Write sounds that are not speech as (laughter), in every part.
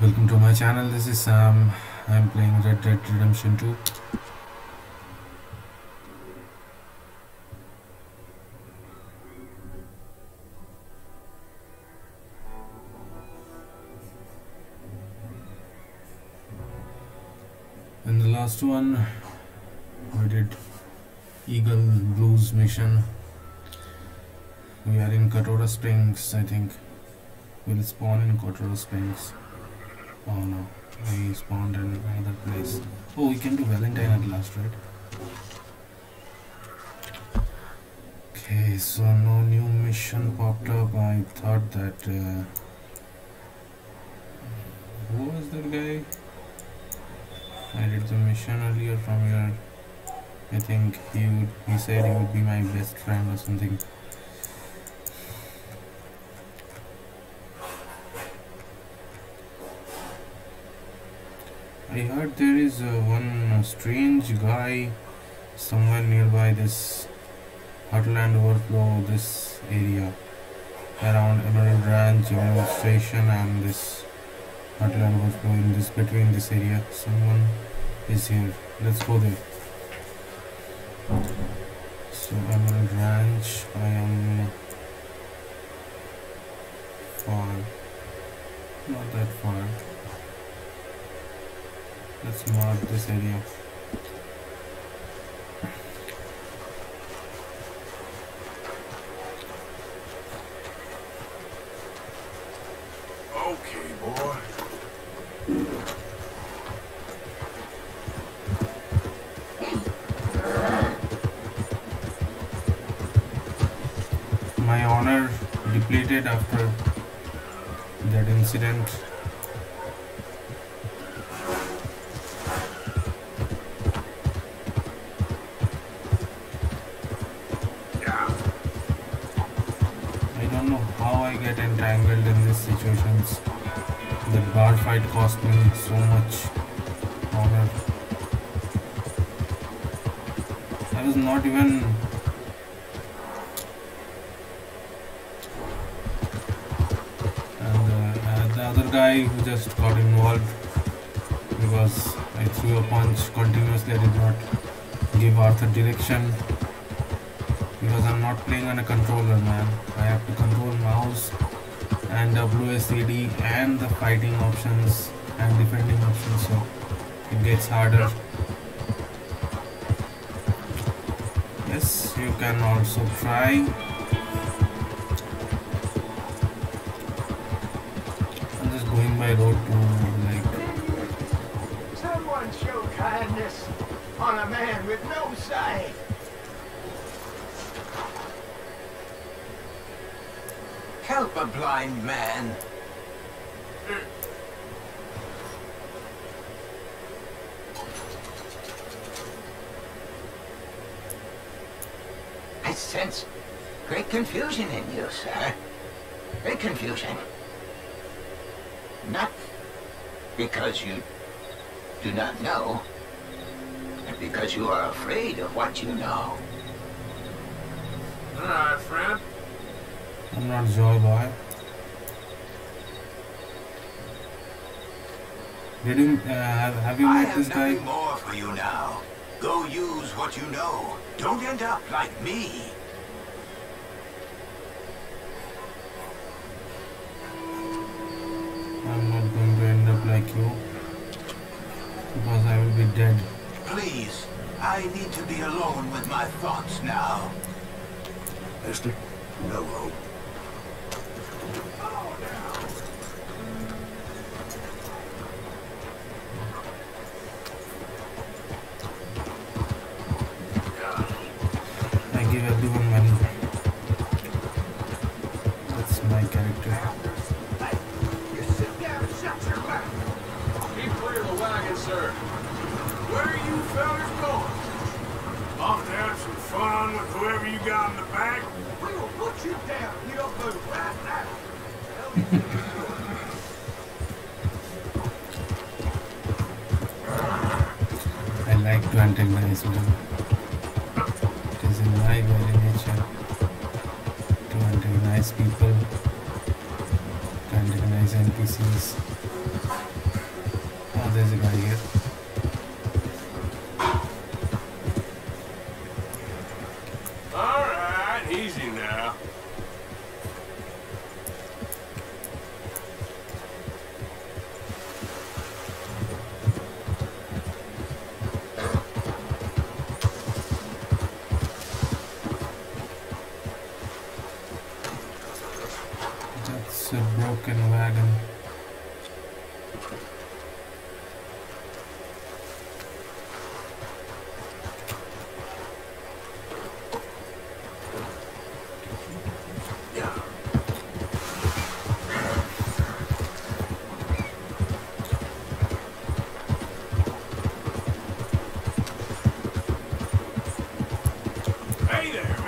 Welcome to my channel, this is Sam. I'm playing Red Dead Redemption 2. In the last one, we did Eagle Blues mission. We are in Cotorra Springs, I think. We'll spawn in Cotorra Springs. Oh no, we spawned in another place. Oh, we can do Valentine at last, right? Okay, so no new mission popped up. I thought that. Uh, who was that guy? I did the mission earlier from here. I think he would. He said he would be my best friend or something. I heard there is uh, one strange guy somewhere nearby this Heartland Overflow, this area around Emerald Ranch, Emerald Station, and this Heartland Overflow in this between this area. Someone is here. Let's go there. So Emerald Ranch, I am far, not that far. Let's mark this area. Okay, boy. My honor depleted after that incident. Get in these situations. The bar fight cost me so much honor. I was not even and uh, the other guy who just got involved because I threw a punch continuously. I did not give Arthur direction because I'm not playing on a controller, man. I have to control mouse and WSD and the fighting options and defending options, so it gets harder. Yes, you can also try. I'm just going by road to like Someone show kindness on a man with no sight. Help a blind man. I sense great confusion in you, sir. Great confusion. Not because you do not know, but because you are afraid of what you know. All right, friend. I'm not Joy Boy. Did you uh, have, have you I met have this guy? nothing more for you now. Go use what you know. Don't end up like me. I'm not going to end up like you because I will be dead. Please, I need to be alone with my thoughts now. Mister, no hope.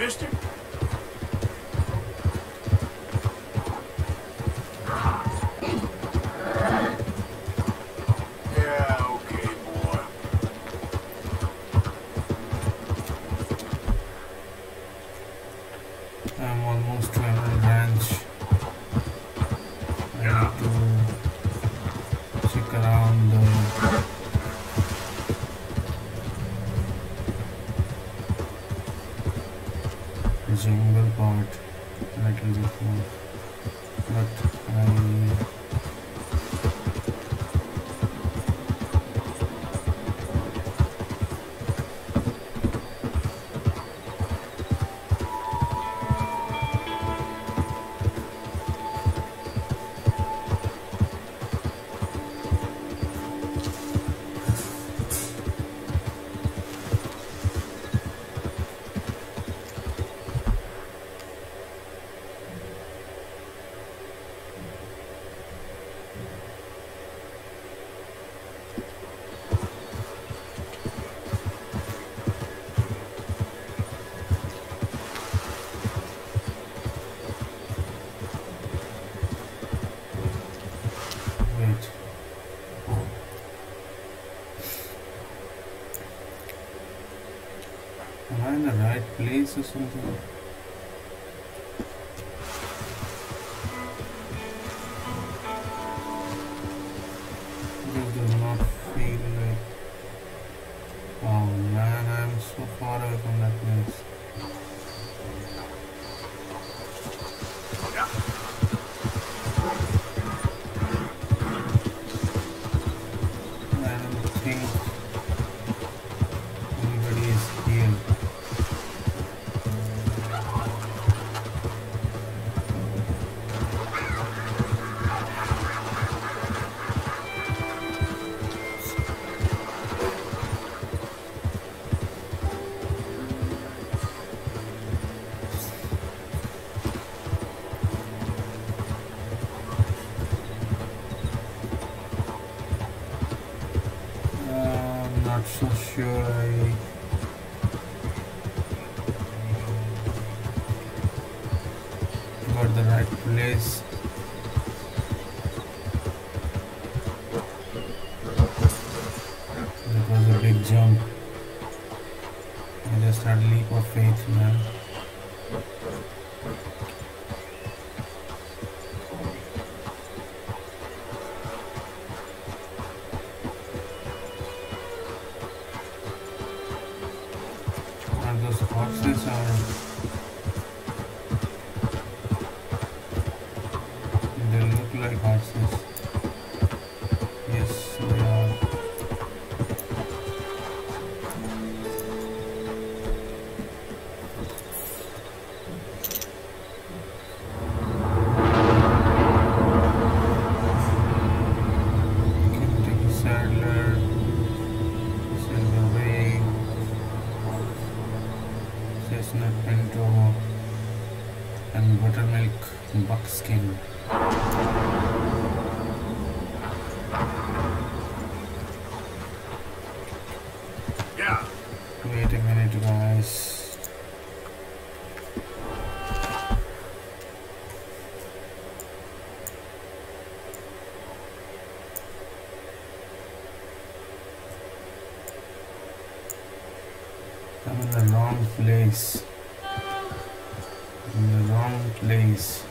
mister. isso surge. I'm in the wrong place. I'm in the wrong place.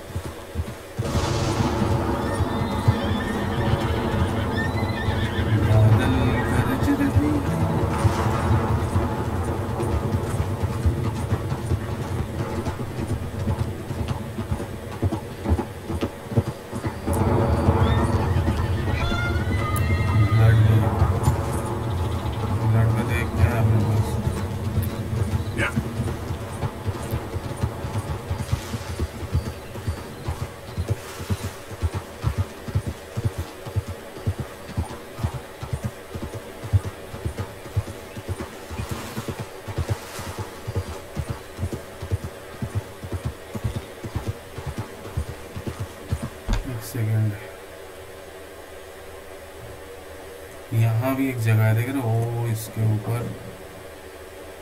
जगह है देख रहे हो इसके ऊपर।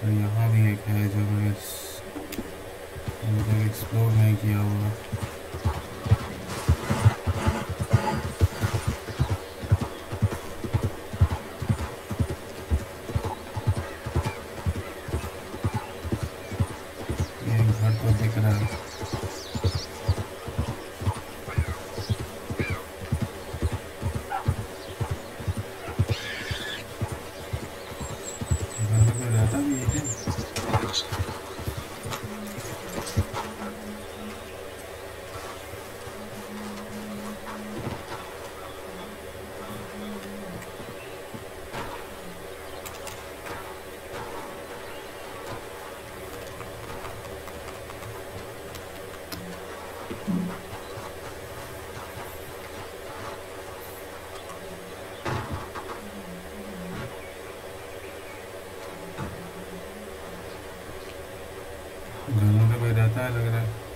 यहाँ भी एक है जो है लग रहा है?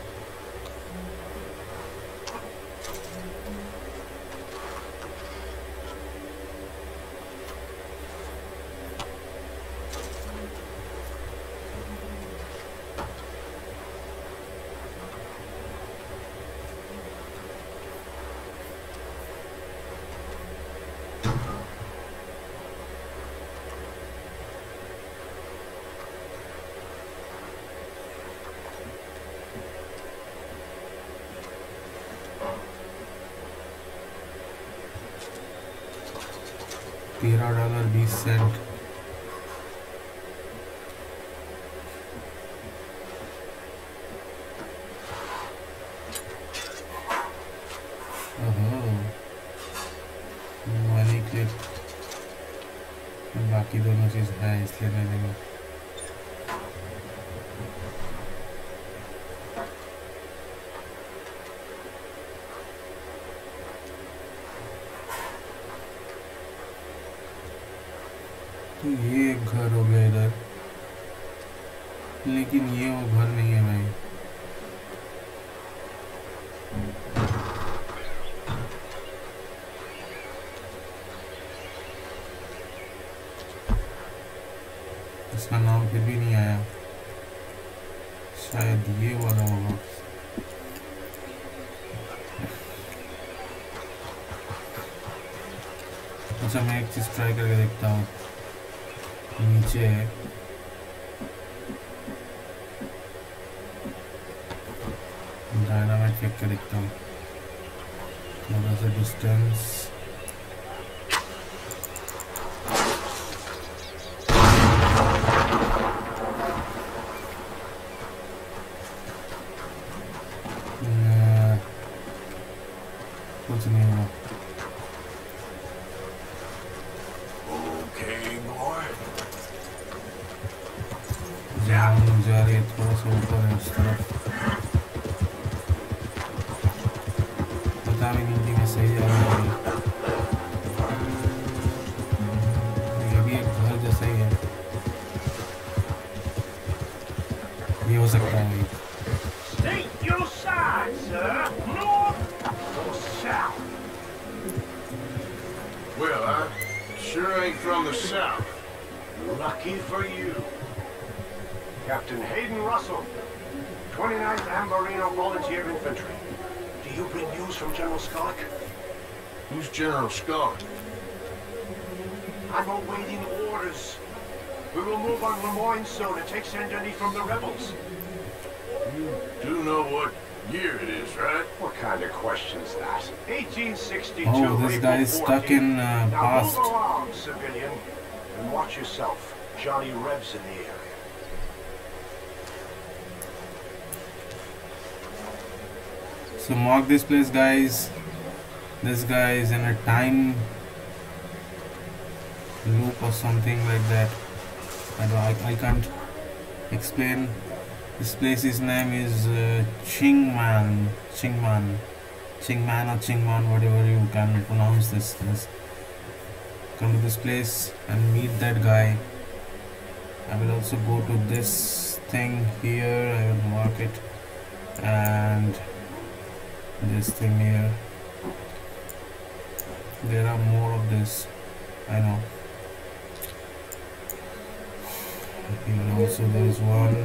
तेरह डॉलर बीस सेंट अच्छा मैं एक चीज़ ट्राई करके देखता हूँ। नीचे डायनामाइट फेंक के देखता हूँ। थोड़ा सा distance is stuck 14th. in uh, past. along, civilian, and watch yourself. Johnny Reb's in the area. So mark this place, guys. This guy is in a time loop or something like that. I don't. I, I can't explain. This place's name is uh, Chingman. Chingman. Chingman or Chingman, whatever you can pronounce this. this. Come to this place and meet that guy. I will also go to this thing here. I will mark it and this thing here there are more of this I know. Here also there is one.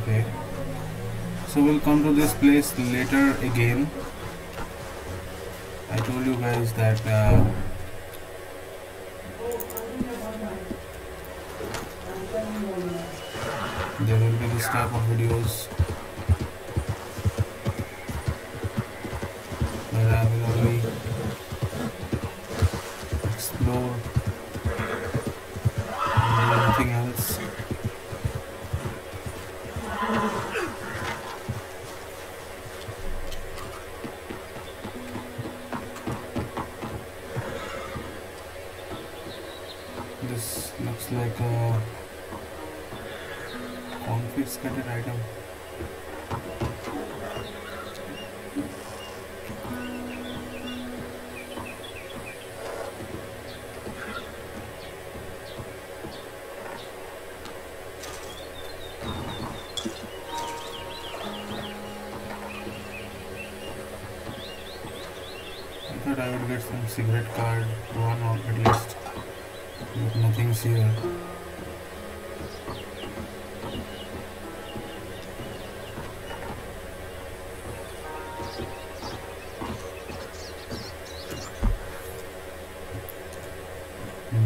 Okay. So we'll come to this place later again. I told you guys that uh, there will be this type of videos cigarette card, one or at least, but nothing's here.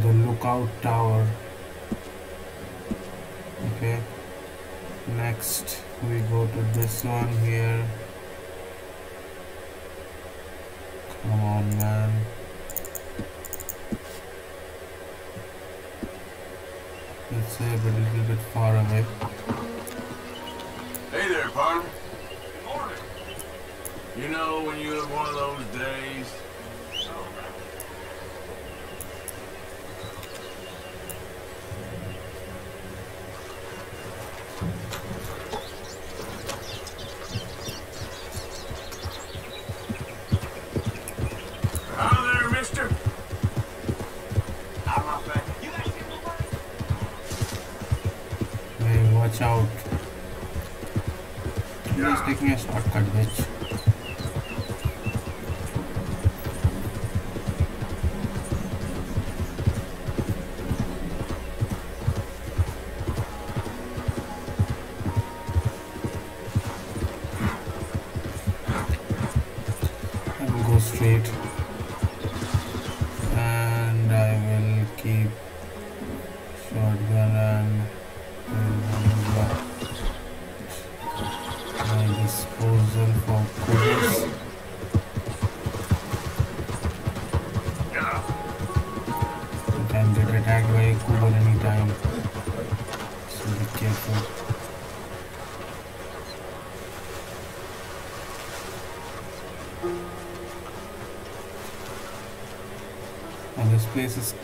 the lookout tower. Okay. Next we go to this one here. Come on man a little bit far away Hey there, partner. Morning. You know when you have one of those days?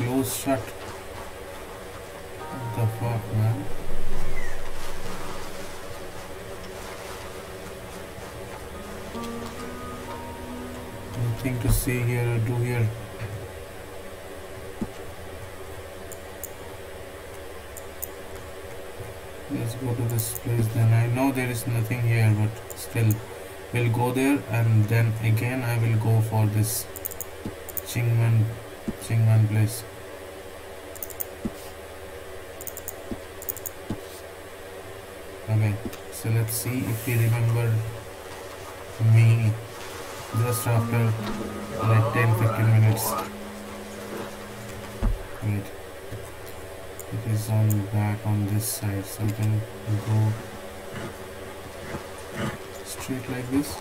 Is shut. What the fuck, man? Nothing to see here or do here. Let's go to this place then. I know there is nothing here, but still, we'll go there and then again I will go for this Chingman, Chingman place. Okay, so let's see if we remember me just after like 10 15 minutes. Wait, it is on back on this side, so can go straight like this.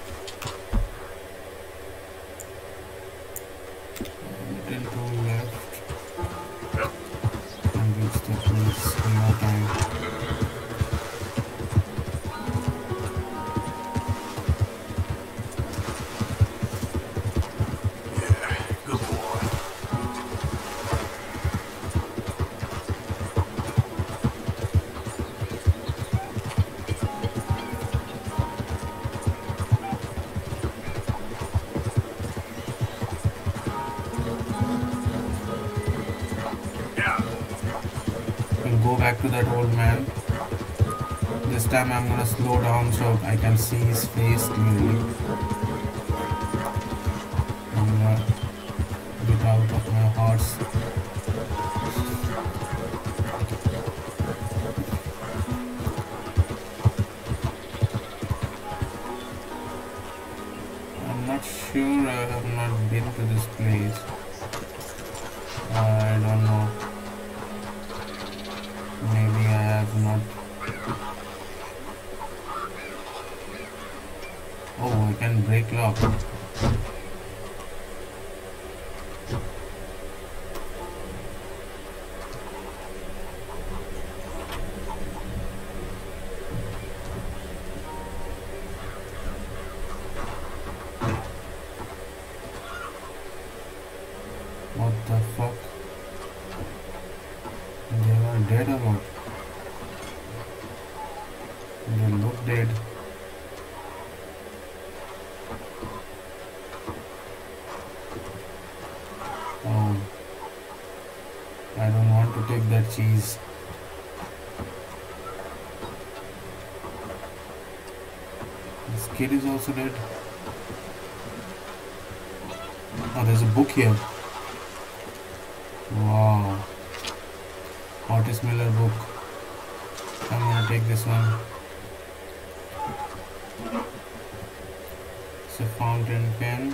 So I can see his face clearly. Dead or what? They look dead. Oh. I don't want to take that cheese. This kid is also dead. Oh, there's a book here. Otis Miller book. I'm gonna take this one. It's a fountain pen.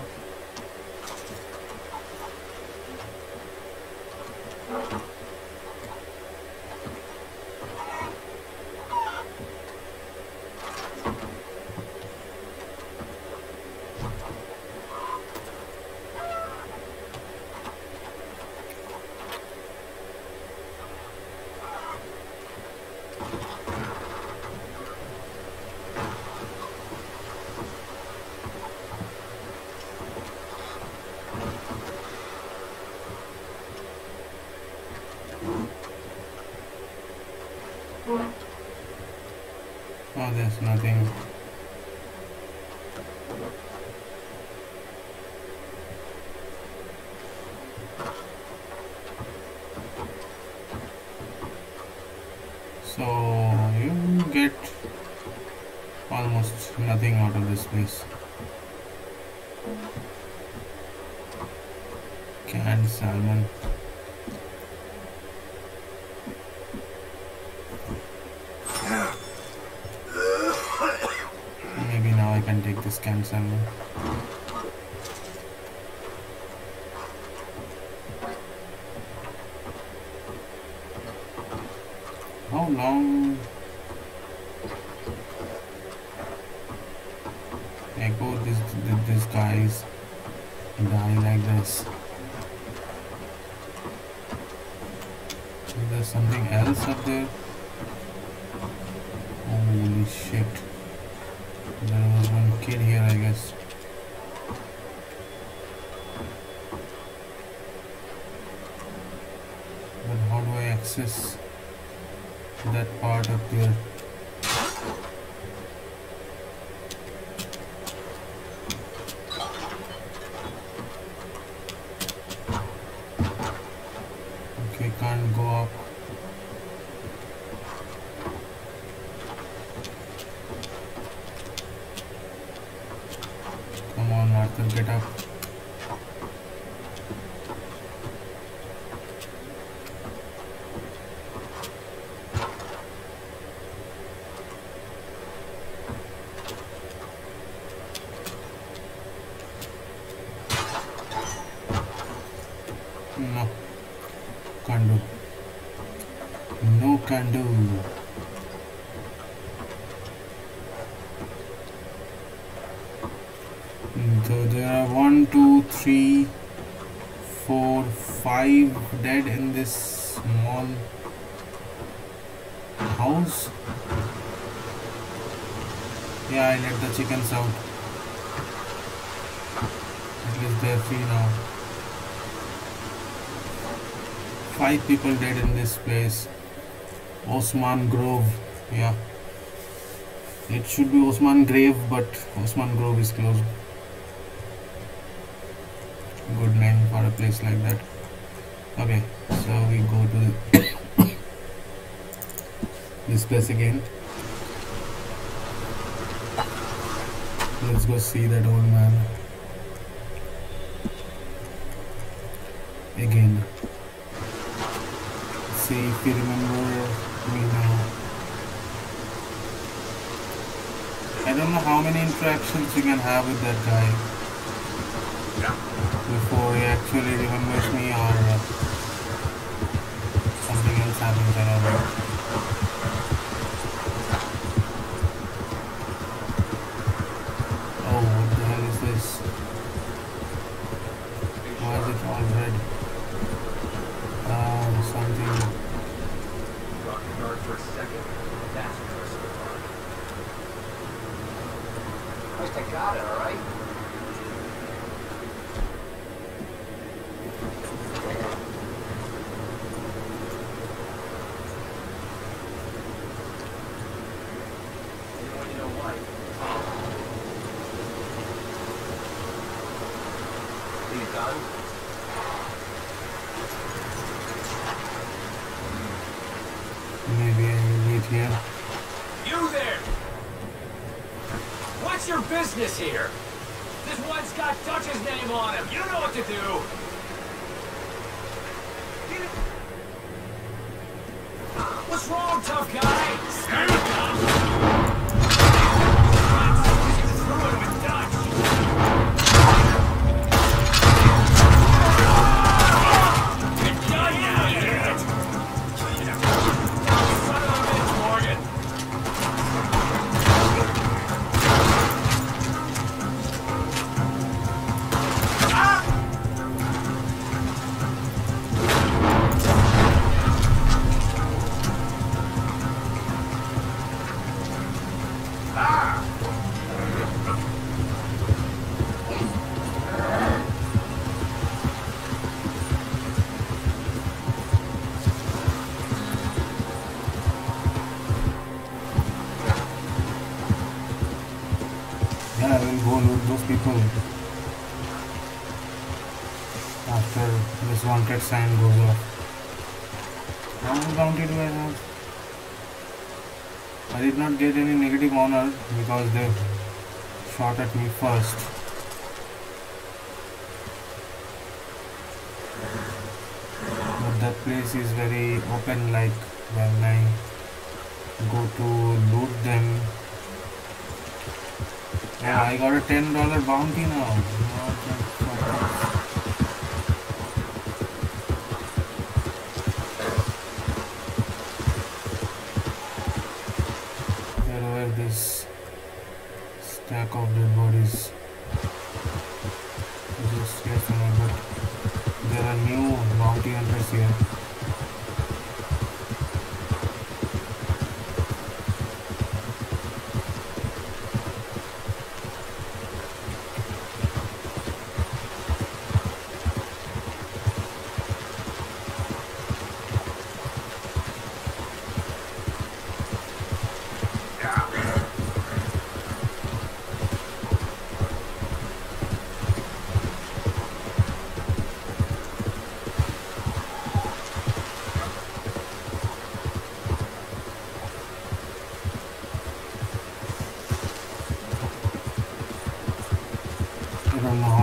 Oh, there's nothing. So you get almost nothing place. Canned salmon. Maybe now I can take this canned salmon. Oh, How long ago this did these guys die like this? Is there something else up there? Oh, holy shit. There was one kid here, I guess. But how do I access that part up there? Okay, can't go up. Come on, Arthur, get up. No, can't do. No can do. So there are one, two, three, four, five dead in this small house. Yeah, I let the chickens out. At least they're free now. Five people dead in this place. Osman Grove. Yeah. It should be Osman Grave, but Osman Grove is closed. Good name for a place like that. Okay, so we go to (coughs) this place again. Let's go see that old man. Again. See if you remember me now. I don't know how many interactions you can have with that guy. before he actually remembers me or uh, something else happens. I don't know. Oh, what the hell is this? Why is it all red? Um, something. For a second. That's impressive. Must have got it, all right? Anyone you know like? You done? Maybe I will wait here. You there! What's your business here? This sign goes off. How bounty do I have? I did not get any negative honor because they shot at me first. But that place is very open like when I go to loot them yeah, I got a ten dollar bounty now.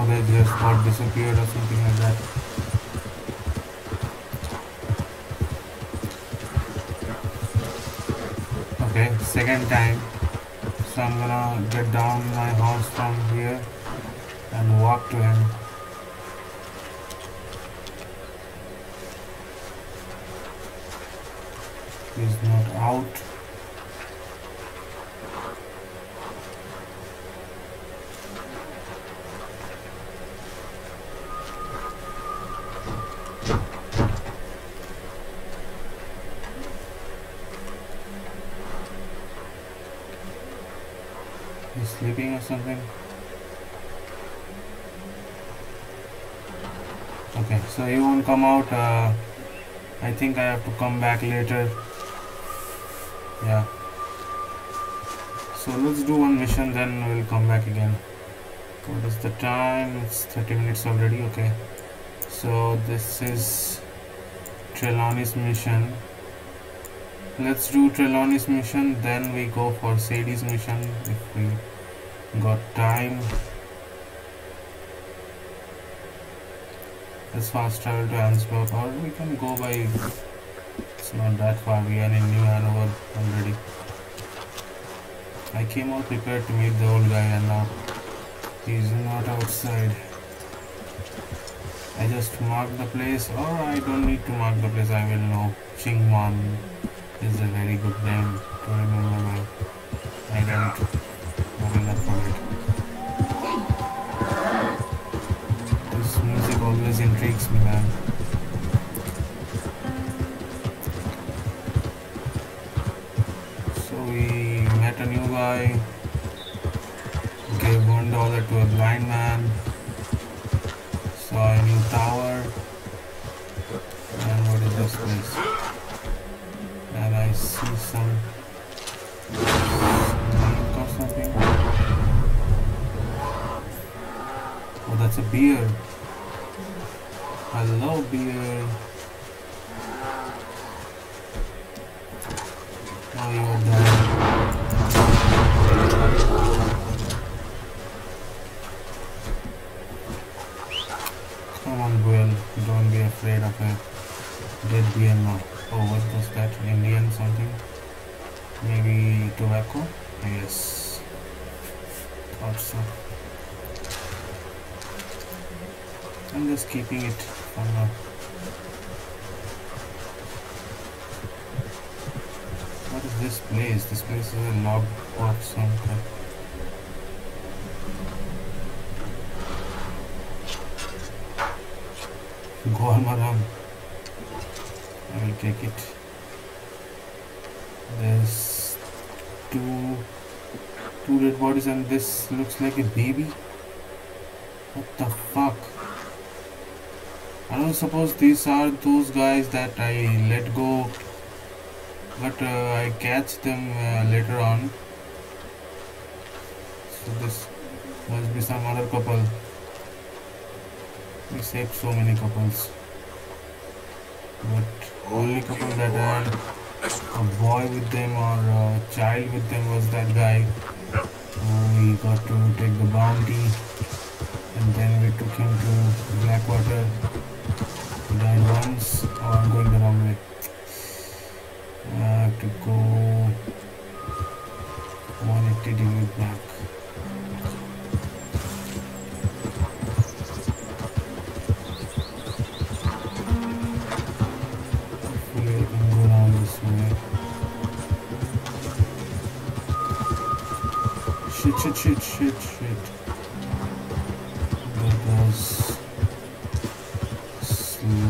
They just got disappeared or something like that. Okay, second time. So I'm gonna get down my horse from here and walk to him. He's not out. He's sleeping or something. Okay, so he won't come out. Uh, I think I have to come back later. Yeah. So let's do one mission, then we'll come back again. What is the time? It's 30 minutes already. Okay. So this is Trelawney's mission. Let's do Trelawney's mission, then we go for Sadie's mission if we got time. Let's fast travel to Annesburg, or we can go by. It's not that far. We are in New Hanover already. I came out prepared to meet the old guy, and now he's not outside. I just mark the place or I don't need to mark the place, I will know. Chingman is a very good name to remember. I don't Not. This music always intrigues me man. So we met a new guy, gave one dollar to a blind man, saw a new tower, and what is this place? And I see some something. Oh, that's a beer. Hello, beer. Oh, you are done. Come on, Gwen. Don't be afraid of a dead beer now. Oh, what was that? Indian something? Maybe tobacco? Yes. Thought so. I'm just keeping it for now. What is this place? This place is a log box something. Gormaram. I will take it. There's two two dead bodies and this looks like a baby. What the fuck? I don't suppose these are those guys that I let go but uh, I catch them uh, later on. So this must be some other couple. We saved so many couples. But only couple that had a boy with them or a child with them was that guy we got to take the bounty and then we took him to Blackwater. Died once. Oh, I'm going the wrong way. I have to go 180 degree back. Shit, shit, shit, shit, shit.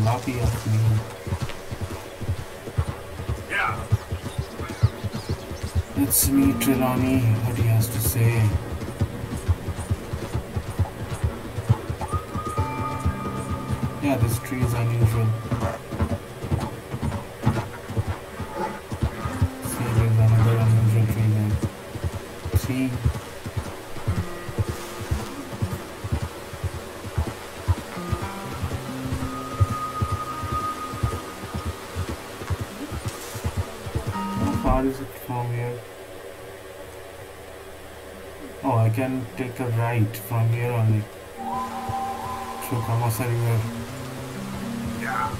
Sloppy of me. Yeah. Let's meet Trelawney, what he has to say. Yeah, this tree is unusual. Right from here only. Through Kamassa River. Yeah.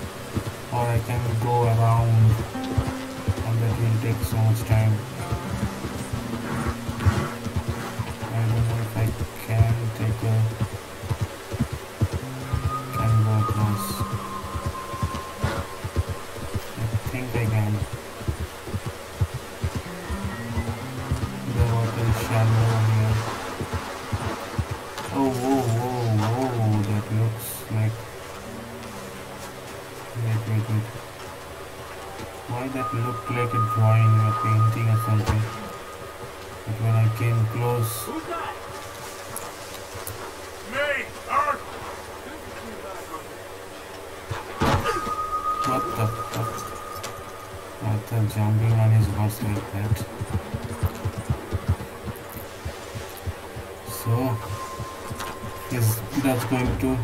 Or I can go around and that will take so much time. What the fuck? After jumping on his horse like that. So, is that's going to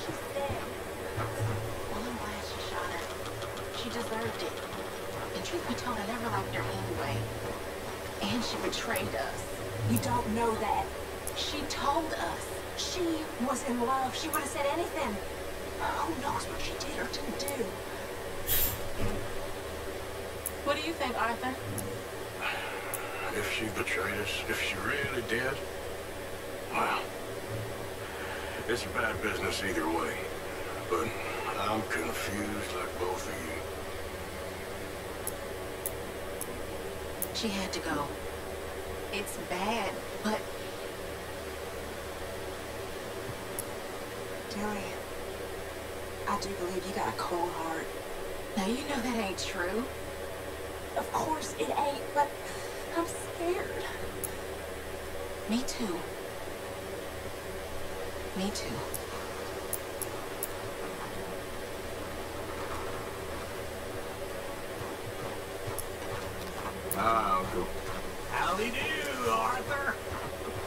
She's dead. Well, I'm glad she shot her. She deserved it. And truth be told, I never liked her anyway. And she betrayed us. You don't know that. She told us. She was in love. She would have said anything. Who knows what she did or didn't do? What do you think, Arthur? If she betrayed us, if she really did, Well, it's a bad business either way. But I'm confused like both of you. She had to go. It's bad, but I do believe you got a cold heart. now you know that ain't true. Of course it ain't, but I'm scared. Me too. Me too. Ah, Uncle. Howdy do, Arthur.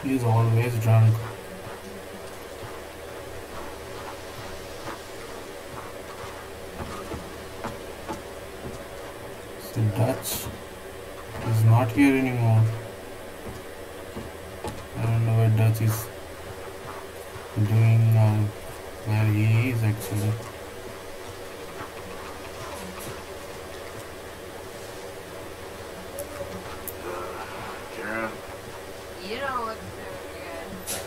He's always drunk. The Dutch is not here anymore. I don't know where Dutch is doing uh, where he is actually. Karen, You don't look so good.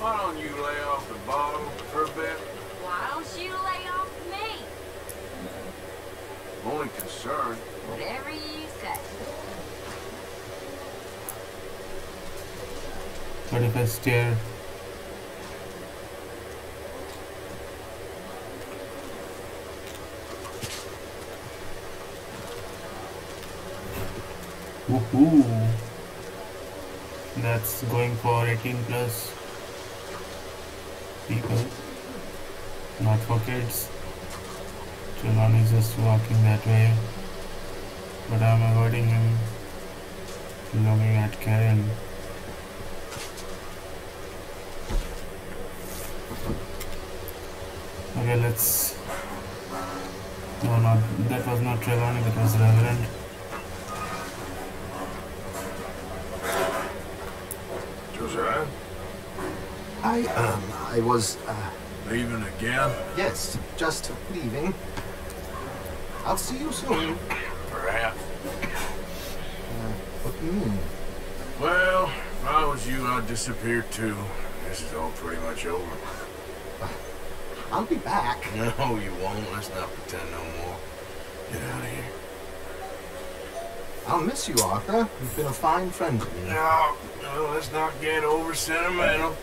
why don't you lay off the bottle for a bit? Why don't you lay off me? Only concern. Whatever you I stare Woohoo! That's going for 18 plus people, not for kids. Trelawney is just walking that way, but I'm avoiding him, looking at Karen. Okay, let's. No, not that was not Trelawney. That was Reverend. Josiah? I, um, I was, uh, Leaving again? yes, just leaving. I'll see you soon. Perhaps. What do you mean? Well, if I was you, I'd disappear too. This is all pretty much over. I'll be back. (laughs) No, you won't. Let's not pretend no more. Get out of here. I'll miss you, Arthur. You've been a fine friend to me. No, no, let's not get over sentimental.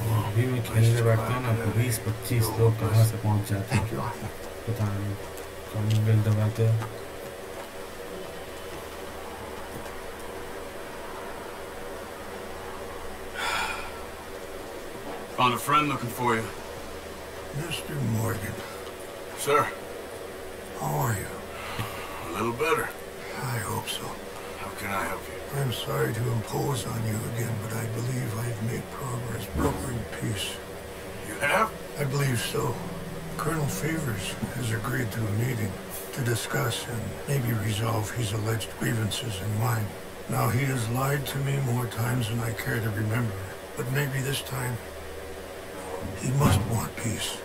अभी मैं खेलने बैठता हूँ ना तो बीस पच्चीस लोग कहाँ से पहुँच जाते हैं Thank you, Arthur. पता नहीं कौन बेल दबाते हैं Found a friend looking for you. Mr. Morgan. Sir, How are you? a little better. I hope so. How can I help you? I'm sorry to impose on you again, but I believe I've made progress brokering peace. You have? I believe so. Colonel Favours has agreed to a meeting to discuss and maybe resolve his alleged grievances and mine. Now, he has lied to me more times than I care to remember, but maybe this time he must want peace.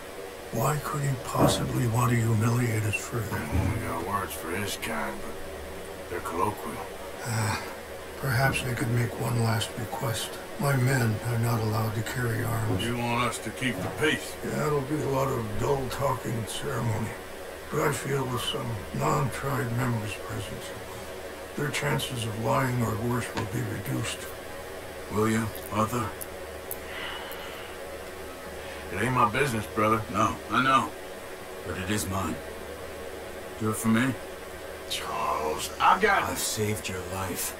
Why could he possibly want to humiliate us further? Only got words for his kind, but they're colloquial. Ah, perhaps I could make one last request. My men are not allowed to carry arms. You want us to keep the peace? Yeah, it'll be a lot of dull talking and ceremony. But I feel with some non-tried members present, their chances of lying or worse will be reduced. Will you, Arthur? It ain't my business, brother. No, I know. But it is mine. Do it for me. Charles, I've got I've saved your life.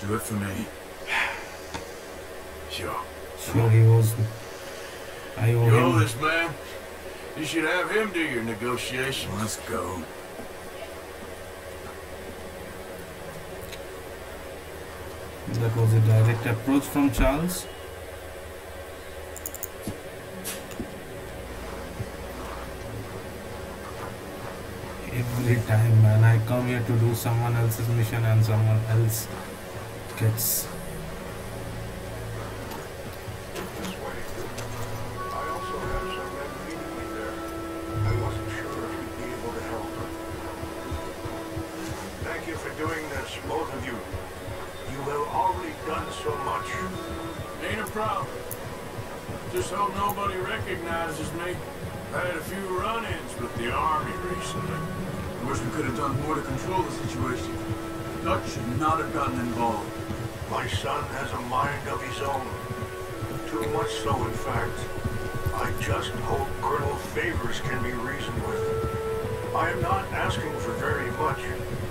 Do it for me. (sighs) Sure. Sure, he was. I owe You owe him. this man. You should have him do your negotiations. Let's go. That was a direct approach from Charles. Every time, man, I come here to do someone else's mission and someone else gets. This way. I also have some men meeting me there. I wasn't sure if you'd be able to help. Thank you for doing this, both of you. You will already done so much. Ain't a problem. Just hope nobody recognizes me. I had a few run-ins with the army recently. I wish we could have done more to control the situation. The Dutch should not have gotten involved. My son has a mind of his own. Too much so, in fact. I just hope Colonel Favours can be reasoned with. I am not asking for very much,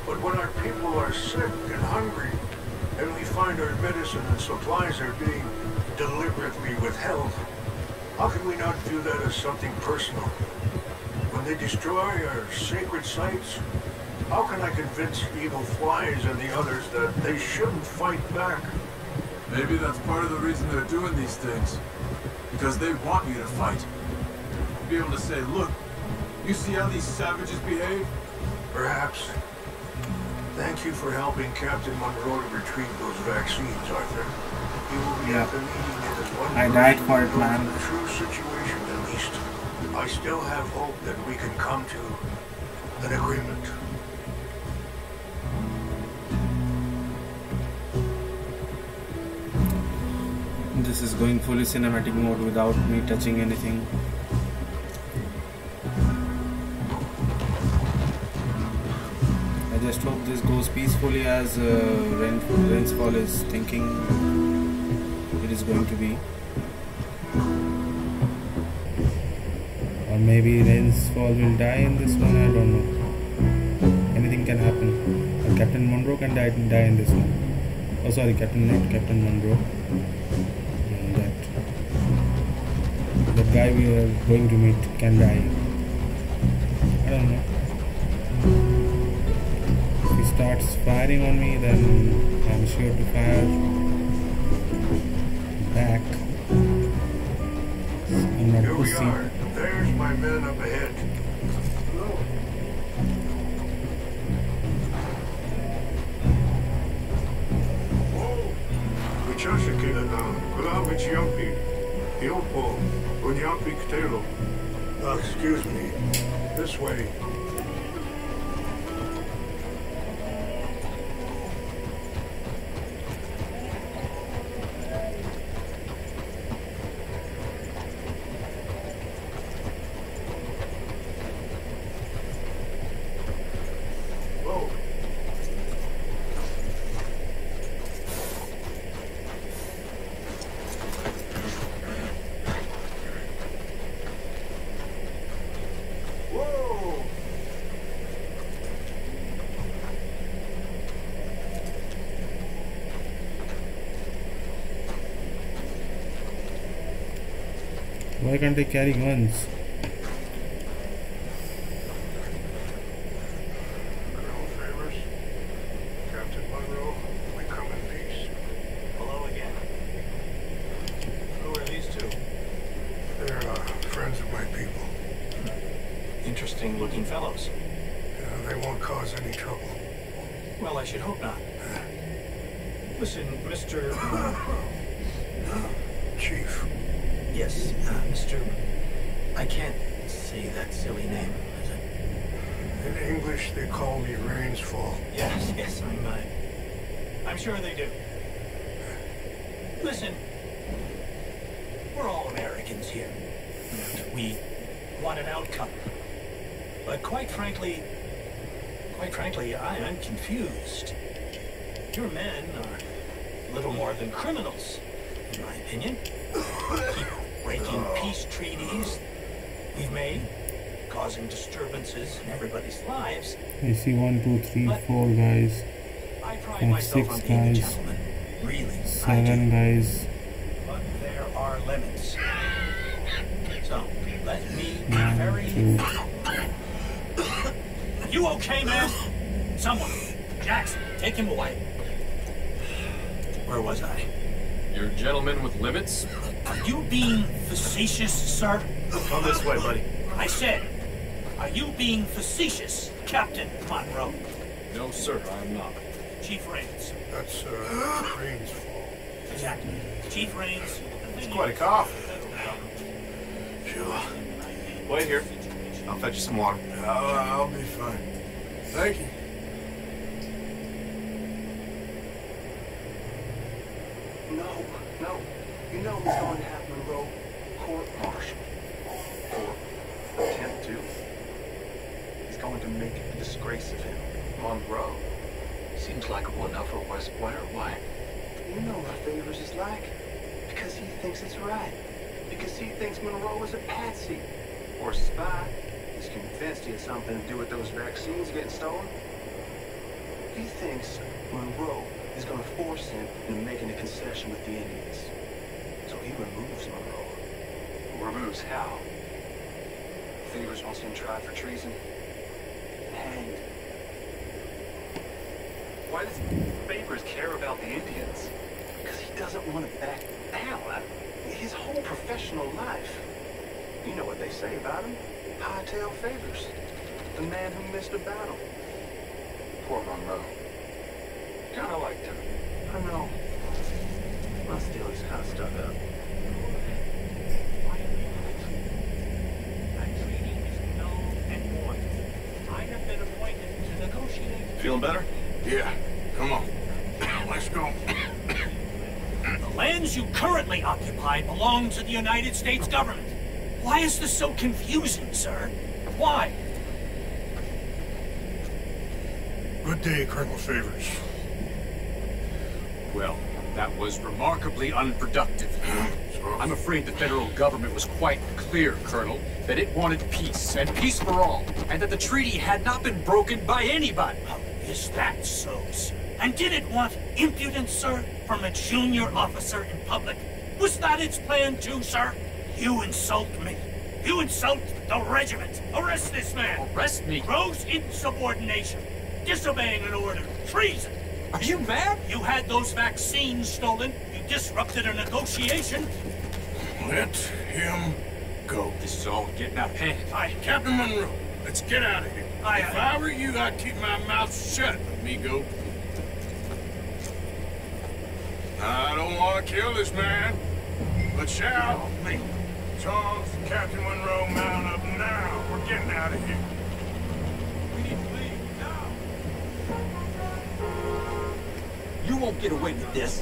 but when our people are sick and hungry, and we find our medicine and supplies are being deliberately withheld, how can we not view that as something personal? When they destroy our sacred sites, how can I convince Eagle Flies and the others that they shouldn't fight back? Maybe that's part of the reason they're doing these things. Because they want you to fight. Be able to say, look, you see how these savages behave? Perhaps. Thank you for helping Captain Monroe to retrieve those vaccines, Arthur. He will be Yeah. at the meeting in as one I died person for it, knows man. The true situation, at least. I still have hope that we can come to an agreement. This is going fully cinematic mode without me touching anything. I just hope this goes peacefully as uh, Ren, Rains Fall is thinking it is going to be. Maybe Rains Fall will die in this one, I don't know. Anything can happen. Or Captain Monroe can die, die in this one. Oh, sorry, Captain, not Captain Monroe. And that the guy we are going to meet can die. I don't know. If he starts firing on me, then I'm sure to fire back. I'm not pussy. Are. There's my men up ahead. Wyciążę na kulawy ciąpi. Jopo, uniampi ktelo. Excuse me. This way. Why can't they carry guns? Colonel Favours, Captain Monroe, we come in peace. Hello again. Who are these two? They're uh, friends of my people. Interesting looking fellows. Uh, they won't cause any trouble. Well, I should hope not. Listen, Mr. Chief, Yes, uh, Mr. I can't say that silly name. Is it? in English they call me Rains Fall. Yes, yes, I'm. Uh, I'm sure they do. Listen, we're all Americans here. And we want an outcome. But quite frankly, quite frankly, I am confused. Your men are little more than criminals, in my opinion. Keep breaking peace treaties we've made, causing disturbances in everybody's lives. I see one, two, three, four guys, I pride Five, myself six on being a guys. gentleman. Really, I do. seven guys, But there are limits. So, let me be one, very... two. (coughs) You okay, man? Someone. Jackson, take him away. Where was I? You're a gentleman with limits? Are you being facetious, sir? Come this way, buddy. I said, are you being facetious, Captain Monroe? No, sir, I am not. Chief Rains. That's uh, Rains Fall. Exactly. Chief Rains. It's quite a cough. Sure. Wait here. I'll fetch you some water. I'll, I'll be fine. Thank you. No, you know who's going to have Monroe court-martialed for attempt to. He's going to make a disgrace of him. Monroe. Seems likable enough for West Point, or why? You know what Favours is like. Because he thinks it's right. Because he thinks Monroe is a patsy. Or a spy. He's convinced he had something to do with those vaccines getting stolen. He thinks Monroe is going to force him into making a concession with the Indians. So he removes Monroe. Removes how? Favours wants him tried for treason. and Hanged. Why does Favours care about the Indians? Because he doesn't want to back down. His whole professional life. You know what they say about him? Hightail Favours. The man who missed a battle. Poor Monroe. Kinda liked him. I know. But still, he's kinda stuck up. Feeling better? Yeah. Come on. (coughs) Let's go. The lands you currently occupy belong to the United States government. Why is this so confusing, sir? Why? Good day, Colonel Favours. Well, that was remarkably unproductive. (coughs) I'm afraid the federal government was quite clear, Colonel, that it wanted peace, and peace for all, and that the treaty had not been broken by anybody. Is that so, sir? And did it want impudence, sir, from a junior officer in public? Was that its plan too, sir? You insult me. You insult the regiment. Arrest this man. Arrest me? Gross insubordination. Disobeying an order. Treason. Are you mad? You had those vaccines stolen. You disrupted a negotiation. Let him go. This is all getting out of hand. I, Captain Monroe, let's get out of here. I, if I were you, I'd keep my mouth shut, amigo. I don't want to kill this man, but shall me. Charles, Captain Monroe, mount up now. We're getting out of here. We need to leave now. You won't get away with this.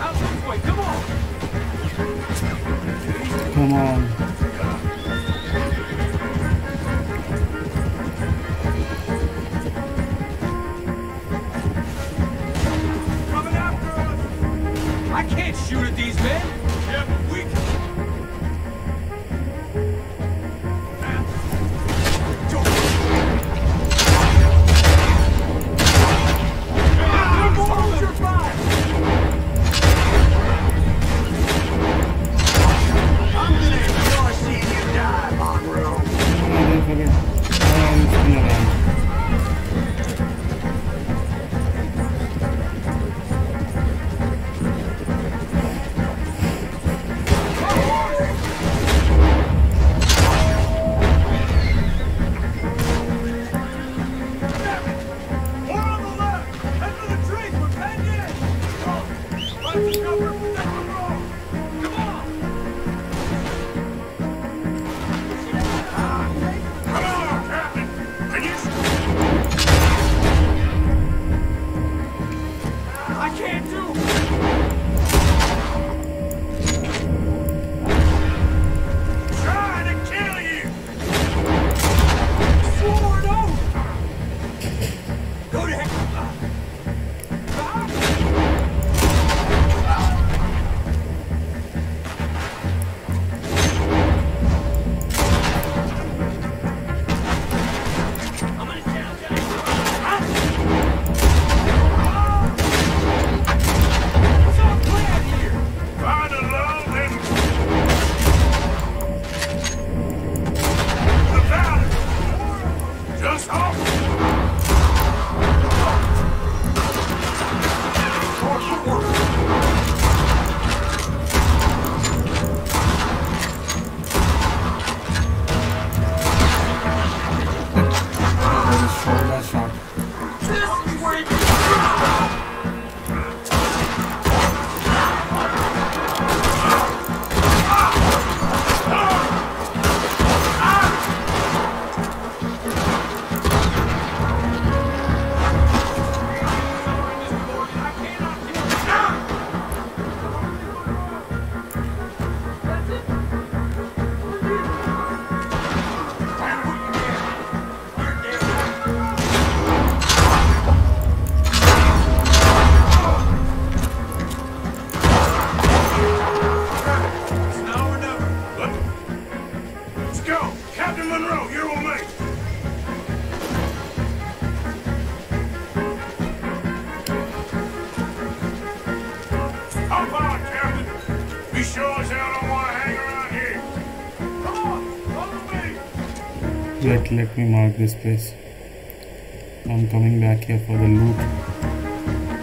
Out this way, come on! Come on. Let me mark this place. I'm coming back here for the loot.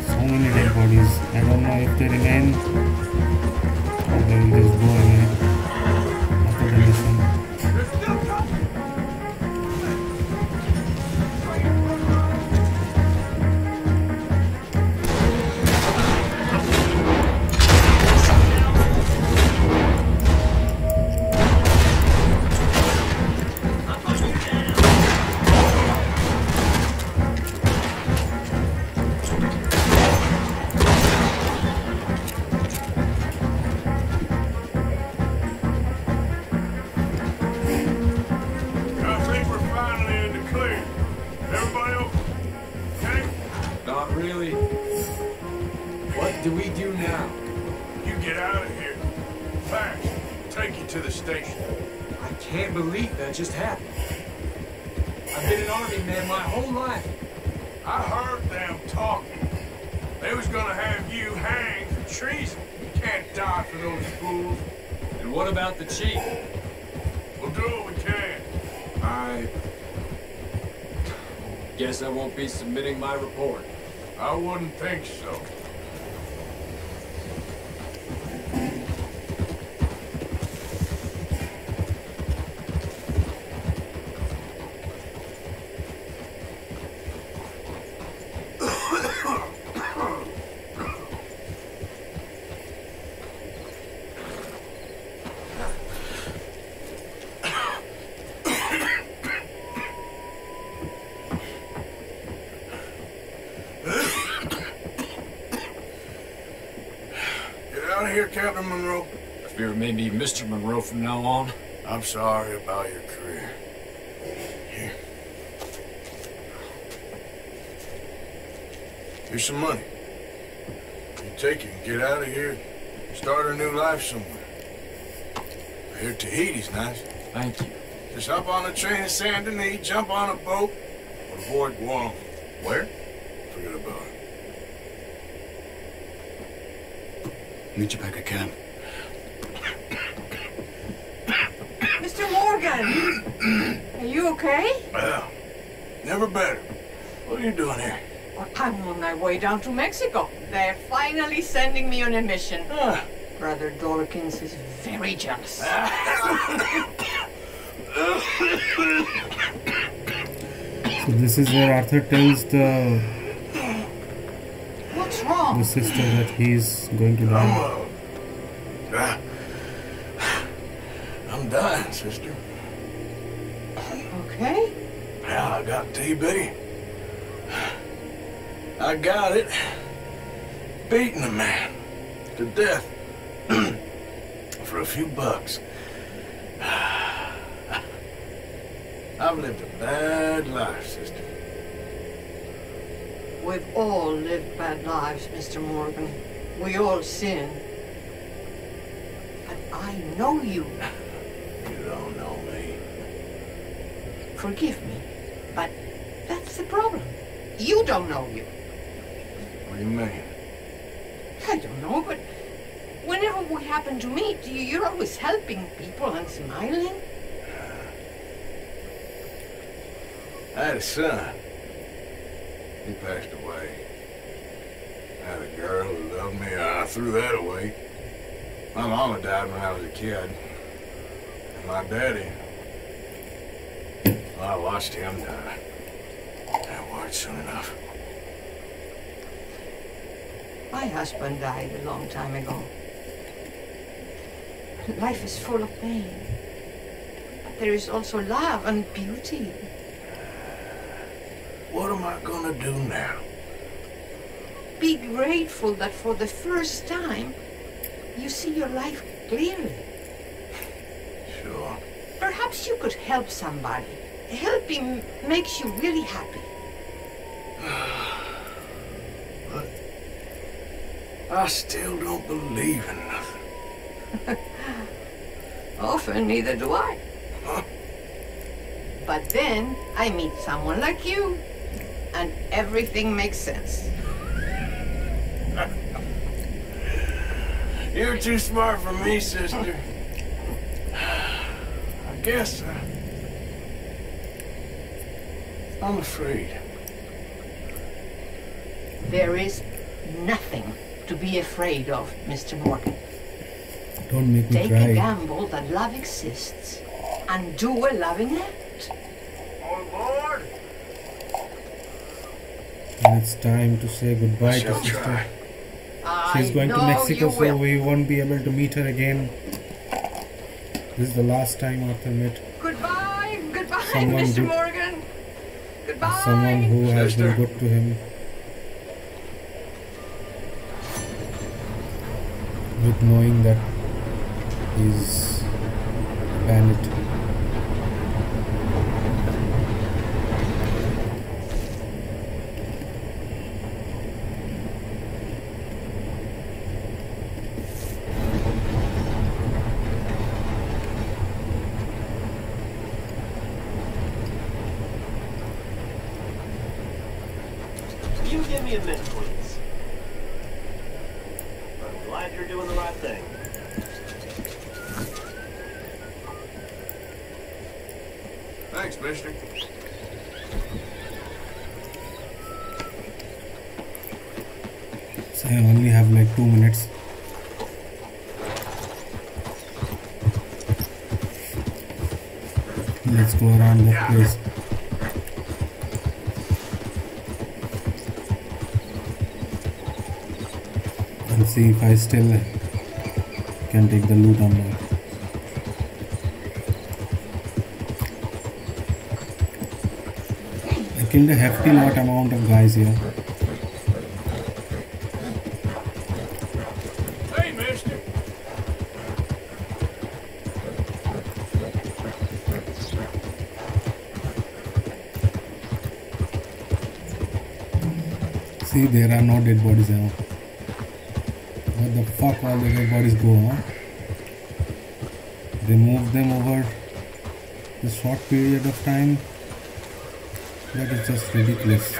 So many dead bodies. I don't know if they remain or they will just go guess I won't be submitting my report. I wouldn't think so. Get out of here, Captain Monroe. I fear it may be Mr. Monroe from now on. I'm sorry about your career. Here. Here's some money. You take it and get out of here. Start a new life somewhere. I hear Tahiti's nice. Thank you. Just hop on a train to San Denis, jump on a boat, or avoid Guarma. Where? Forget about it. Meet you back at camp. Mr. Morgan! Are you okay? Well, never better. What are you doing here? Well, I'm on my way down to Mexico. They're finally sending me on a mission. Brother Dorkins is very jealous. (laughs) So this is where Arthur tells the What's wrong? the sister that he's going to die. Ah. I'm dying, sister. Okay. Yeah, I got TB. I got it. Beating a man to death (clears throat) for a few bucks. (sighs) I've lived a bad life, sister. We've all lived bad lives, Mr. Morgan. We all sin. But I know you. (sighs) You don't know me. Forgive me, but that's the problem. You don't know you. What do you mean? I don't know, but whenever we happen to meet, you- you're always helping people and smiling. I had a son. He passed away. I had a girl who loved me. I threw that away. My mama died when I was a kid. And my daddy, well, I watched him die. That weren't soon enough. My husband died a long time ago. Life is full of pain. But there is also love and beauty. What am I gonna do now? Be grateful that for the first time you see your life clearly. Sure. Perhaps you could help somebody. Helping makes you really happy. I still don't believe in nothing. (laughs) Often, neither do I. But then I meet someone like you, and everything makes sense. (laughs) You're too smart for me, sister. (laughs) I guess I, I'm afraid. There is nothing to be afraid of, Mr. Morgan. Don't make me Take a gamble that love exists and do a loving act. On board? And it's time to say goodbye to sister. try. She's going to Mexico, so we won't be able to meet her again. This is the last time Arthur met Goodbye, goodbye, Someone Mr. good- Morgan. Goodbye. someone who has been good to him. With knowing that he's a bandit. You give me a minute, please. I'm glad you're doing the right thing. Thanks, mister. So I only have like two minutes. Let's go around the place. And see if I still can take the loot on not. I killed a hefty lot amount of guys here. See, there are no dead bodies now. All the dead bodies go, huh? They move them over this short period of time. That is just ridiculous.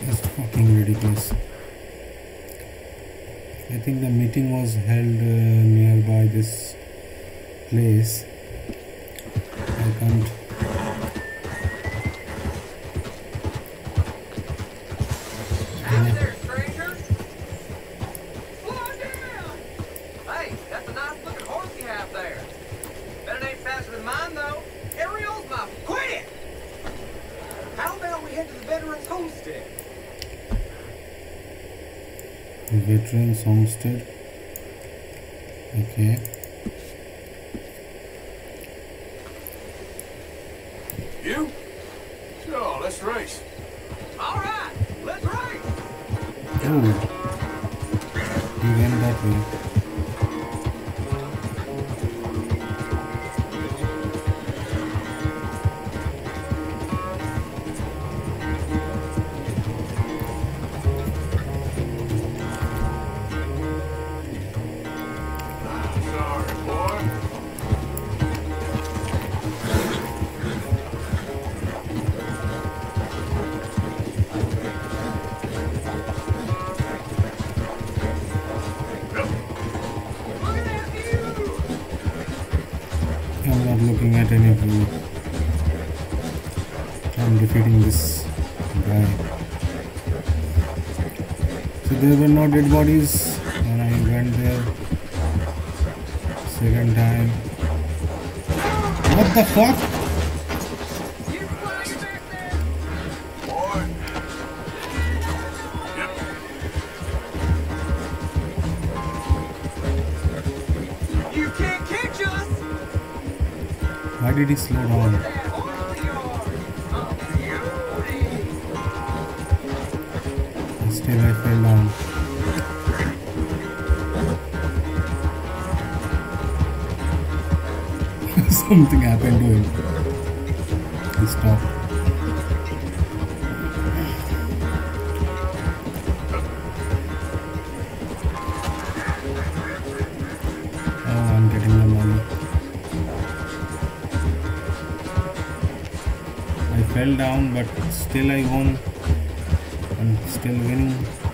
Just fucking ridiculous. I think the meeting was held uh, nearby this place. I can't there, stranger. Slow down. Hey, that's a nice looking horse you have there. Bet it ain't faster than mine, though. Ariel's my... Quit it! How about we head to the Veterans Homestead? Veterans Homestead. Okay. You? There were no dead bodies when I went there. Second time. What the fuck? You can't catch us. Why did he slow down? I. (laughs) Something happened to him. He stopped. Oh, I'm getting the money. I fell down, but still I won. I'm still winning.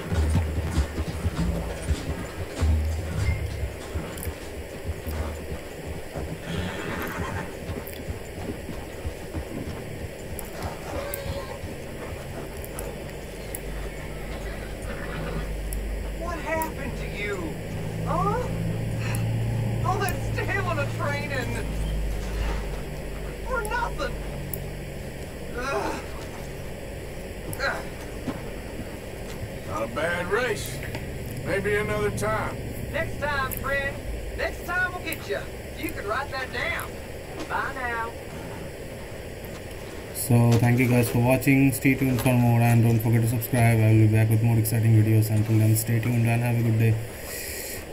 Watching. Stay tuned for more and don't forget to subscribe. I will be back with more exciting videos. Until then, stay tuned and have a good day.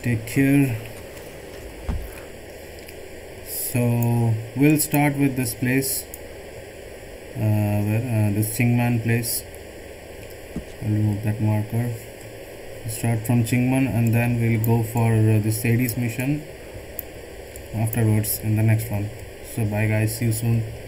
Take care. So we'll start with this place, uh, where, uh, this Chingman place. I'll remove that marker. Start from Chingman and then we'll go for uh, the Sadie's mission afterwards in the next one. So bye guys. See you soon.